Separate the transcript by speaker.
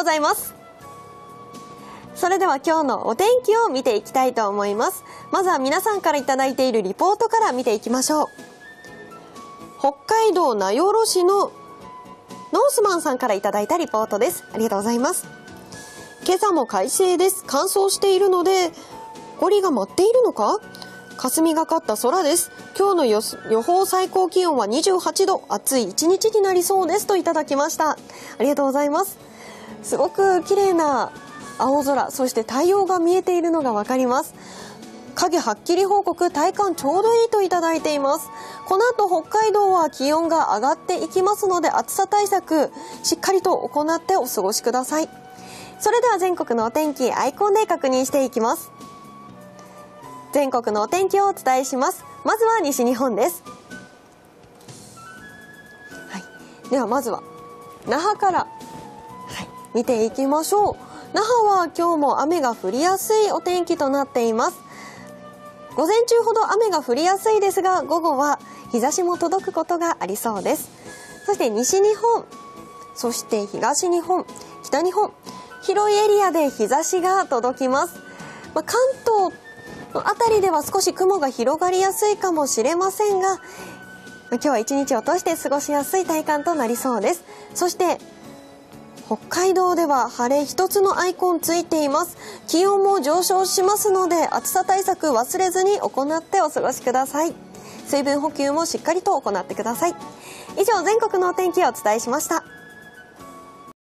Speaker 1: ございます。それでは今日のお天気を見ていきたいと思います。まずは皆さんから頂いているリポートから見ていきましょう。北海道名寄市のノースマンさんから頂いたリポートです。ありがとうございます。今朝も快晴です。乾燥しているのでゴリが舞っているのか？霞がかった空です。今日の予報最高気温は28度。暑い一日になりそうです。といただきました。ありがとうございます。すごく綺麗な青空そして太陽が見えているのがわかります。影はっきり報告体感ちょうどいいといただいています。この後北海道は気温が上がっていきますので暑さ対策しっかりと行ってお過ごしください。それでは全国のお天気アイコンで確認していきます。全国のお天気をお伝えします。まずは西日本です、はい、ではまずは那覇から、見ていきましょう。那覇は今日も雨が降りやすいお天気となっています午前中ほど雨が降りやすいですが午後は日差しも届くことがありそうです。そして西日本そして東日本北日本広いエリアで日差しが届きます、まあ、関東の辺りでは少し雲が広がりやすいかもしれませんが今日は一日を通して過ごしやすい体感となりそうです。そして北海道では晴れ一つのアイコンついています。気温も上昇しますので暑さ対策忘れずに行ってお過ごしください。水分補給もしっかりと行ってください。以上全国のお天気をお伝えしました。